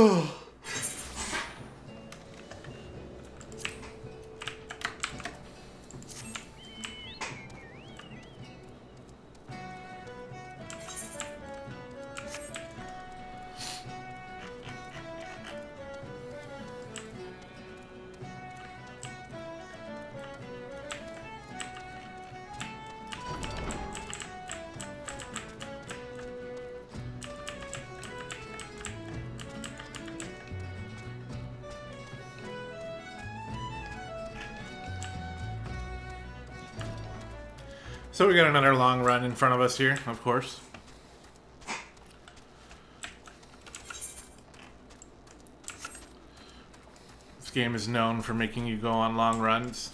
Oh. So we got another long run in front of us here, of course. This game is known for making you go on long runs.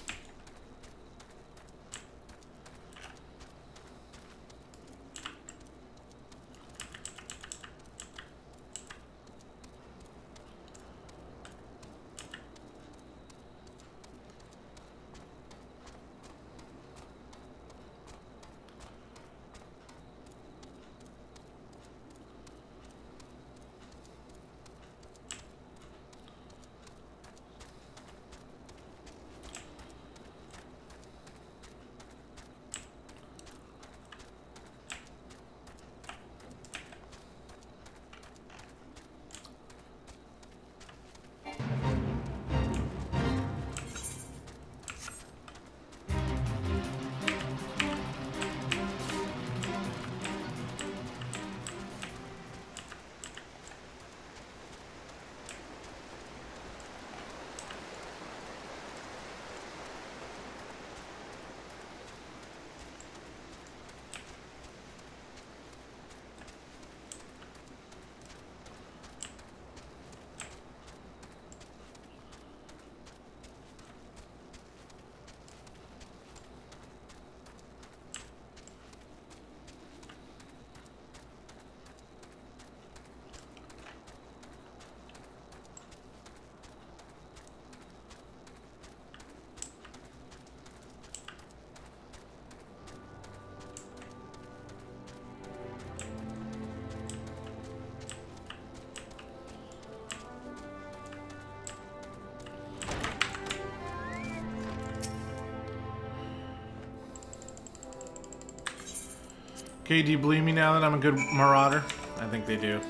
Okay, do you believe me now that I'm a good marauder? I think they do.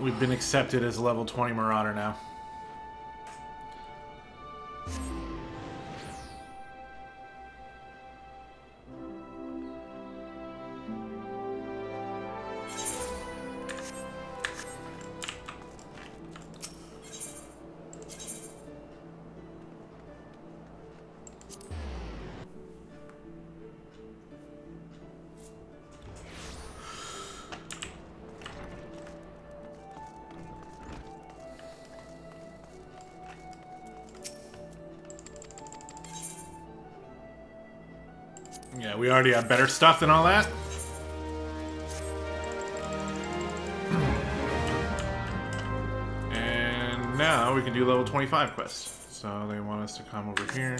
We've been accepted as level 20 marauder now. Yeah, we already have better stuff than all that. And now we can do level 25 quests. So they want us to come over here.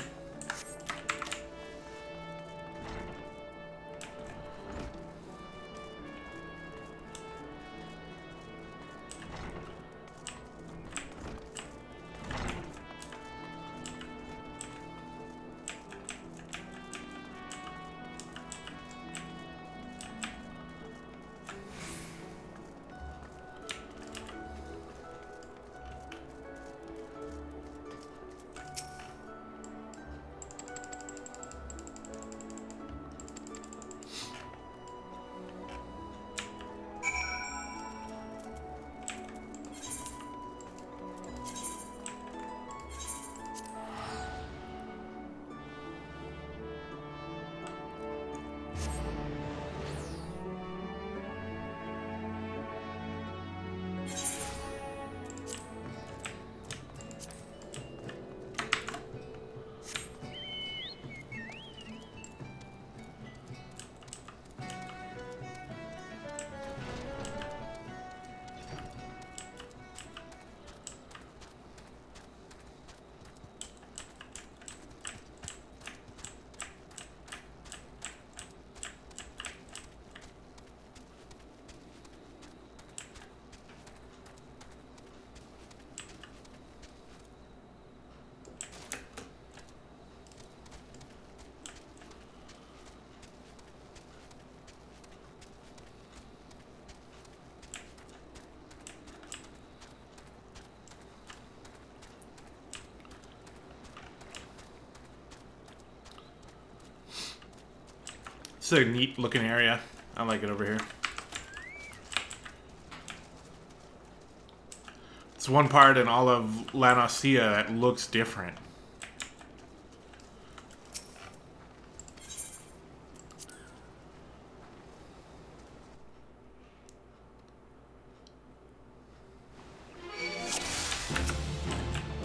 It's a neat looking area. I like it over here. It's one part in all of La Noscea that looks different.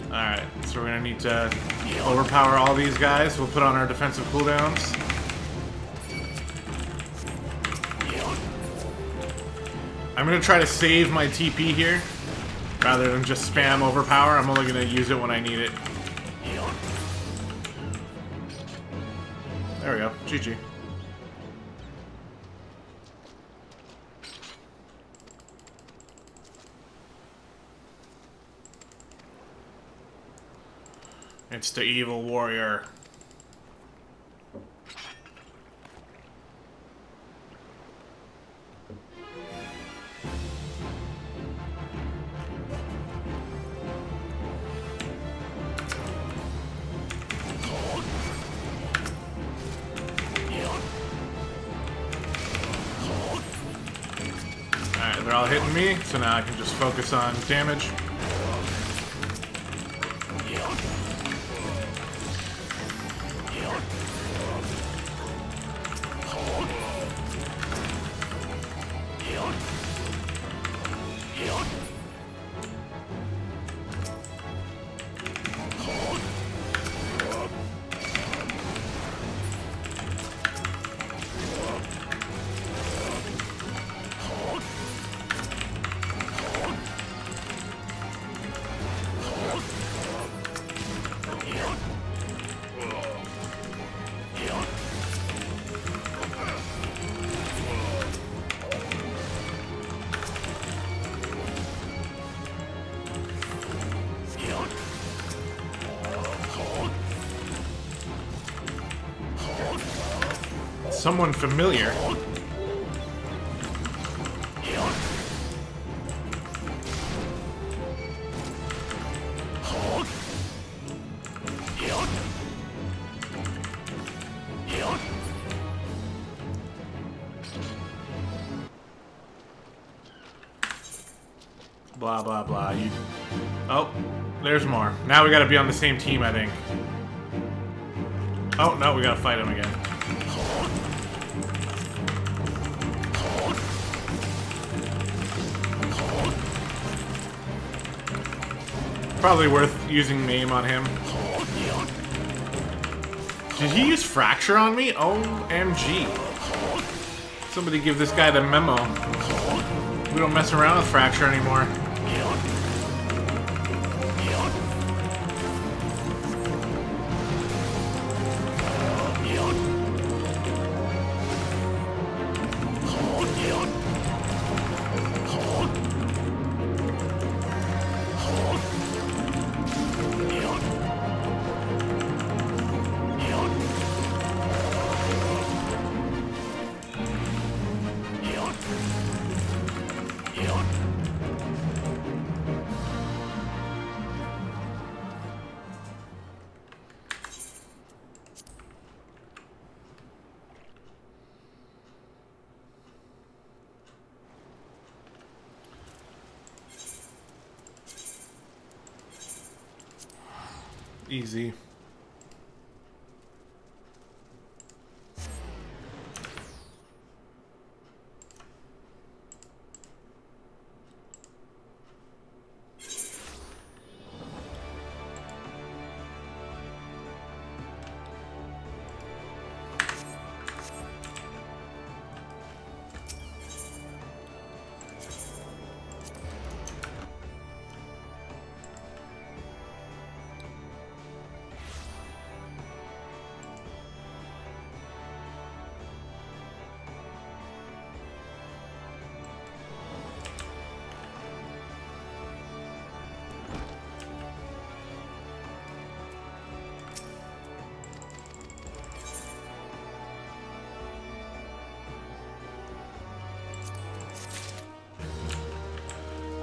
Alright, so we're gonna need to overpower all these guys. We'll put on our defensive cooldowns. I'm gonna try to save my TP here. Rather than just spam overpower, I'm only gonna use it when I need it. There we go. GG. It's the evil warrior. Alright, they're all hitting me, so now I can just focus on damage. Someone familiar. Blah, blah, blah. You... Oh, there's more. Now we gotta be on the same team, I think. Oh, no, we gotta fight him again. Probably worth using Maim on him. Did he use Fracture on me? OMG. Somebody give this guy the memo. We don't mess around with Fracture anymore. Easy.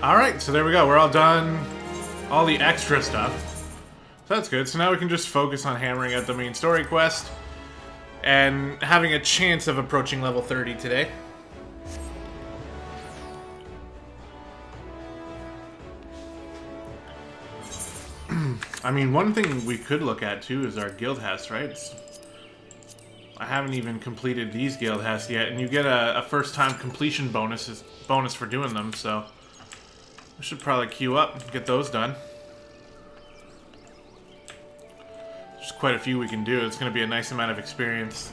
Alright, so there we go. We're all done. All the extra stuff. So that's good. So now we can just focus on hammering out the main story quest. and having a chance of approaching level 30 today. I mean, one thing we could look at too is our guildhests, right? It's, I haven't even completed these guildhests yet, and you get a, a first time completion bonus bonus for doing them, so we should probably queue up and get those done. There's quite a few we can do. It's going to be a nice amount of experience.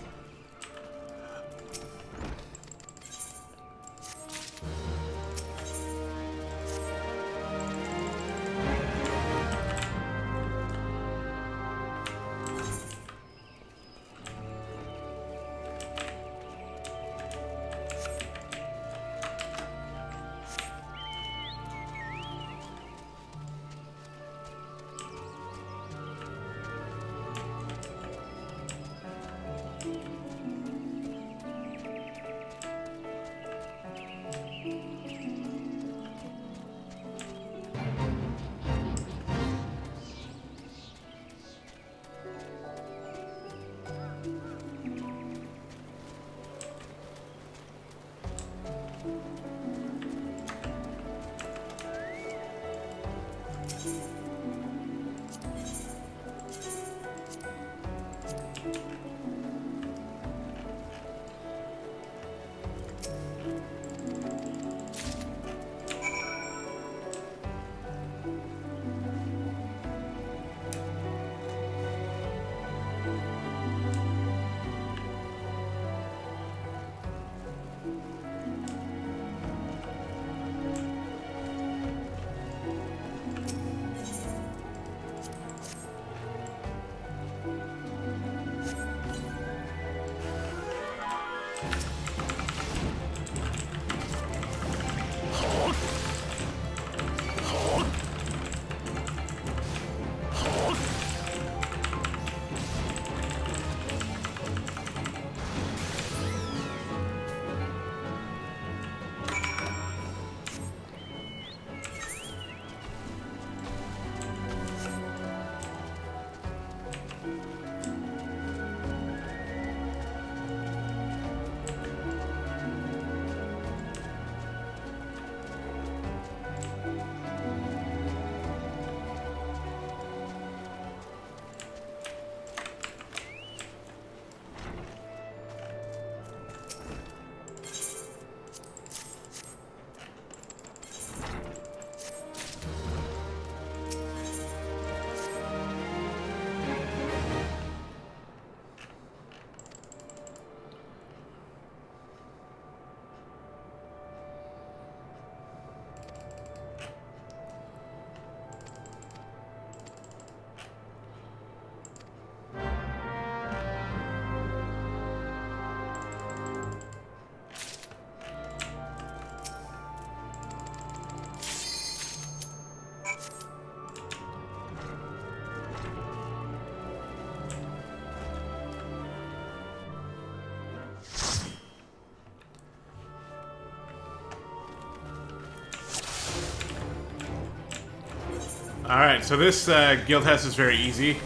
Alright, so this uh, guildhest is very easy.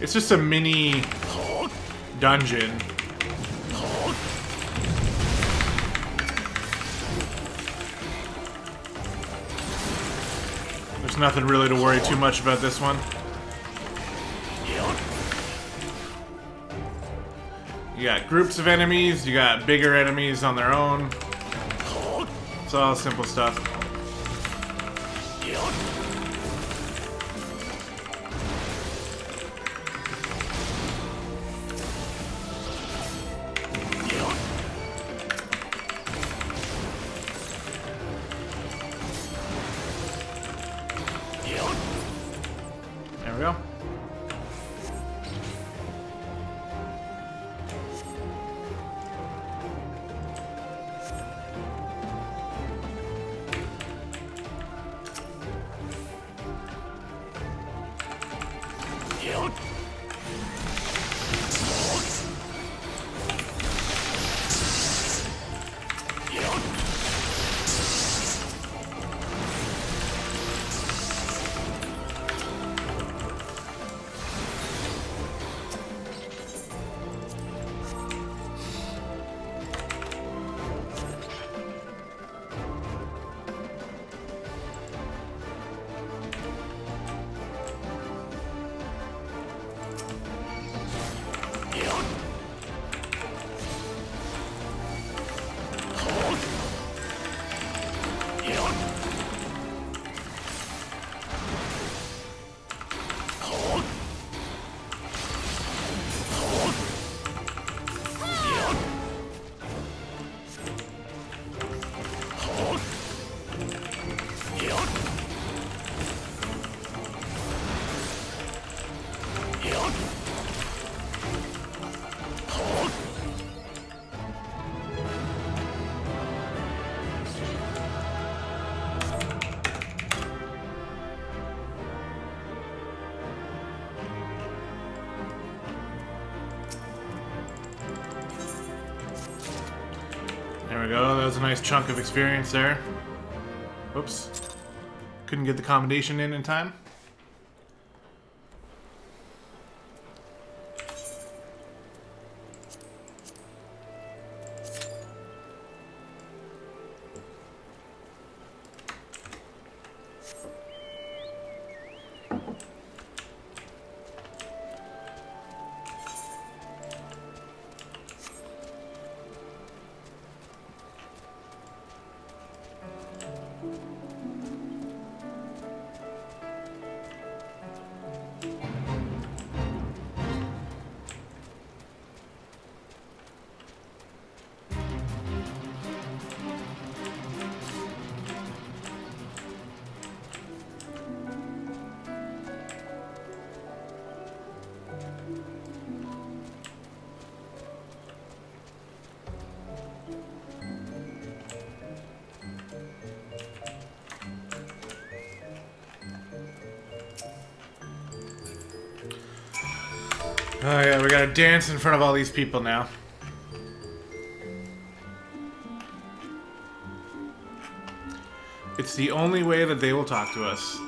It's just a mini dungeon. There's nothing really to worry too much about this one. You got groups of enemies, you got bigger enemies on their own. It's all simple stuff. We go. That was a nice chunk of experience there. Whoops. Couldn't get the combination in in time. Oh yeah, we gotta dance in front of all these people now. It's the only way that they will talk to us.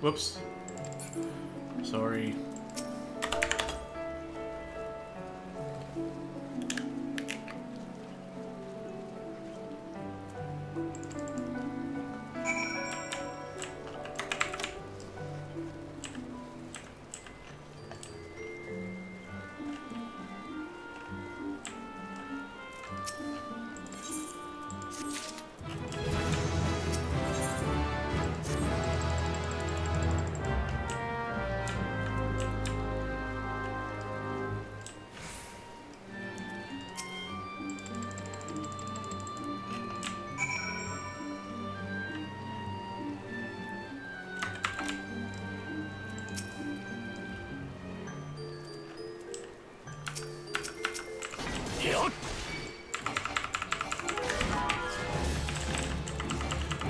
Whoops. Sorry.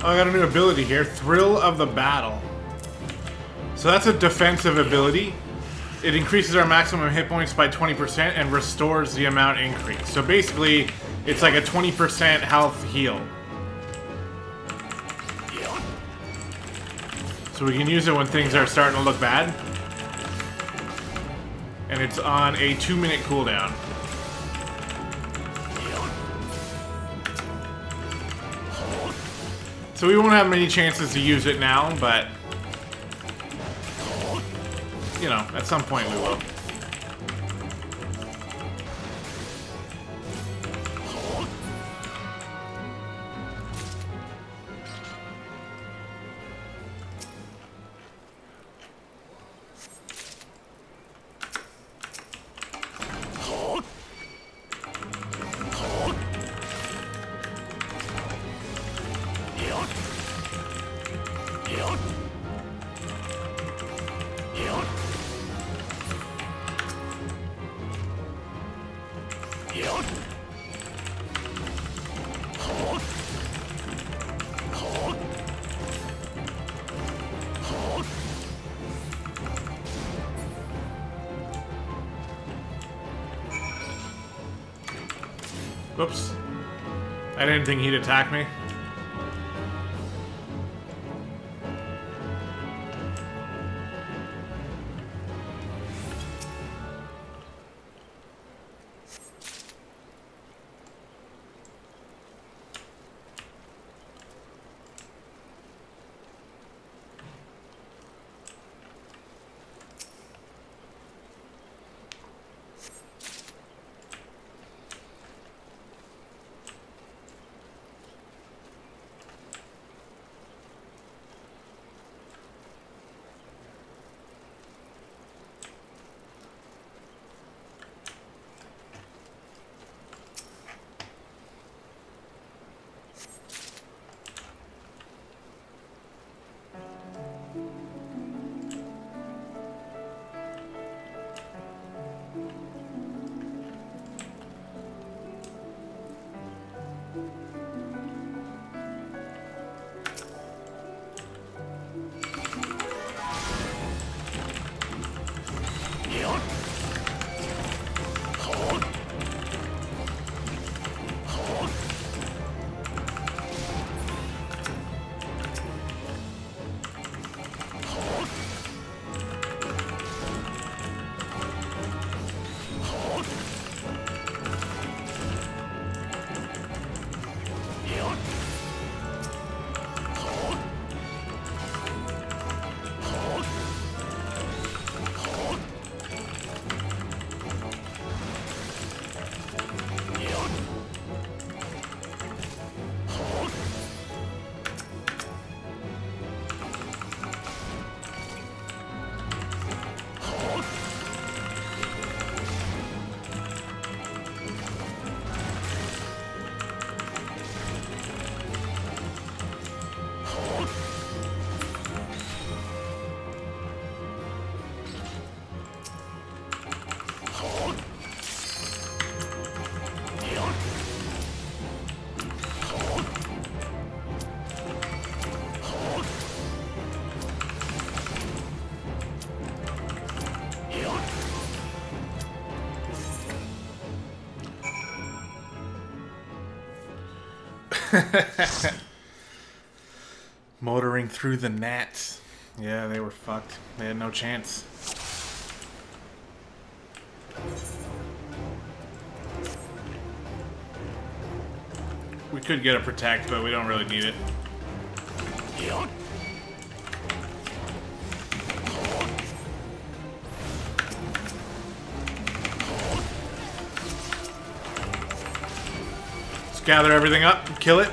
I got a new ability here. Thrill of the Battle. So that's a defensive ability. It increases our maximum hit points by 20% and restores the amount increased. So basically, it's like a 20% health heal. So we can use it when things are starting to look bad. And it's on a two minute cooldown. So we won't have many chances to use it now, but... You know, at some point we will. Whoops. I didn't think he'd attack me. Motoring through the gnats. Yeah, they were fucked. They had no chance. We could get a protect, but we don't really need it. Gather everything up kill it.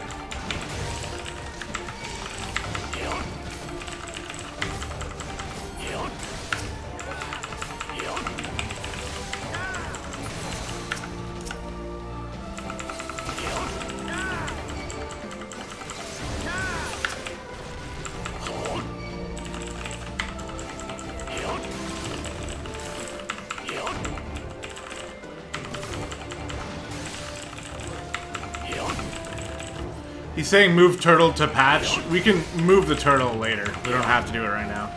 He's saying move turtle to patch. We can move the turtle later. We don't have to do it right now.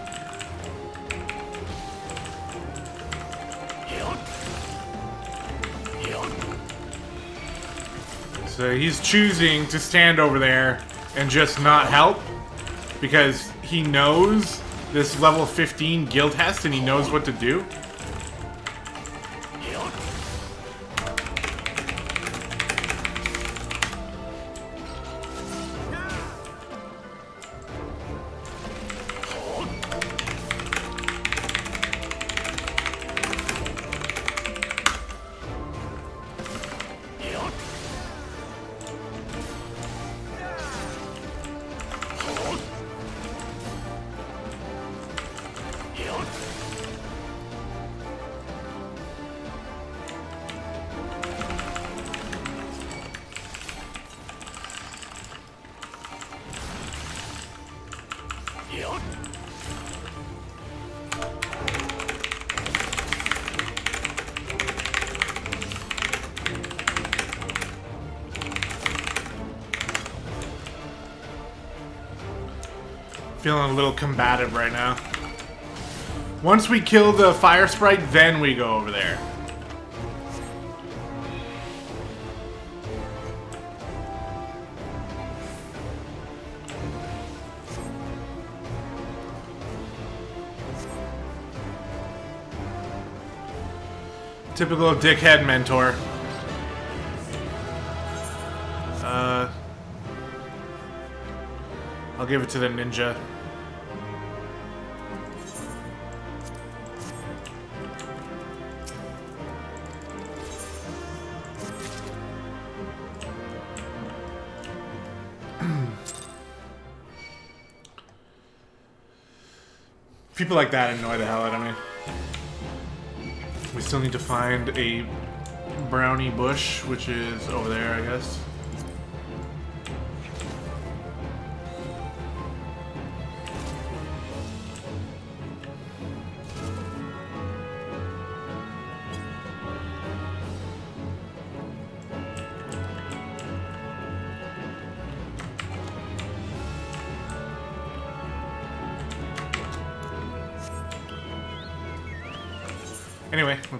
So he's choosing to stand over there and just not help because he knows this level 15 guildhest and he knows what to do. Feeling a little combative right now. Once we kill the fire sprite, then we go over there. Typical dickhead mentor. Uh, I'll give it to the ninja. People like that annoy the hell out of me. We still need to find a brownie bush, which is over there, I guess.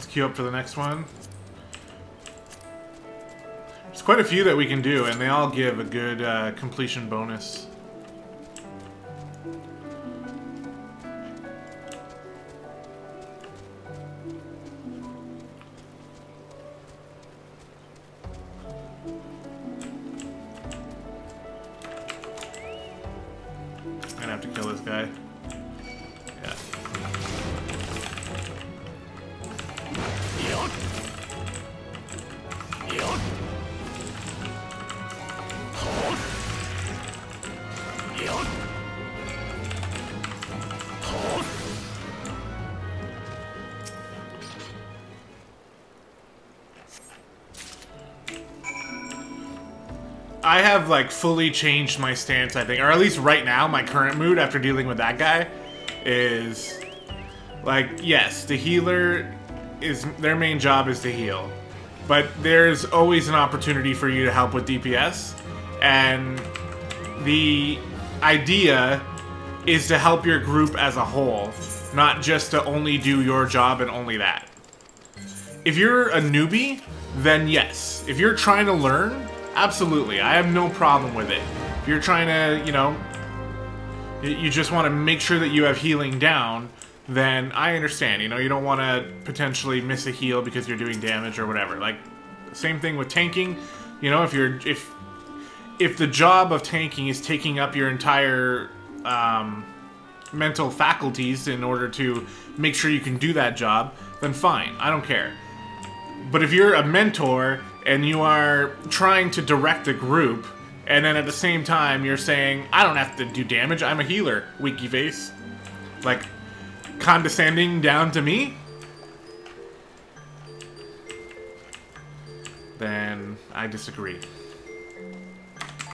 Queue up for the next one. There's quite a few that we can do, and they all give a good uh, completion bonus. I have like fully changed my stance, I think, or at least right now, my current mood after dealing with that guy is like, yes, the healer is their main job is to heal, but there's always an opportunity for you to help with DPS, and the idea is to help your group as a whole, not just to only do your job and only that. If you're a newbie, then yes. If you're trying to learn, absolutely. I have no problem with it. If you're trying to, you know, you just want to make sure that you have healing down, then I understand. You know, you don't want to potentially miss a heal because you're doing damage or whatever. Like, same thing with tanking. You know, if you're if if the job of tanking is taking up your entire um, mental faculties in order to make sure you can do that job, then fine. I don't care. But if you're a mentor and you are trying to direct a group, and then at the same time you're saying, I don't have to do damage, I'm a healer, winky face. Like, condescending down to me? Then I disagree.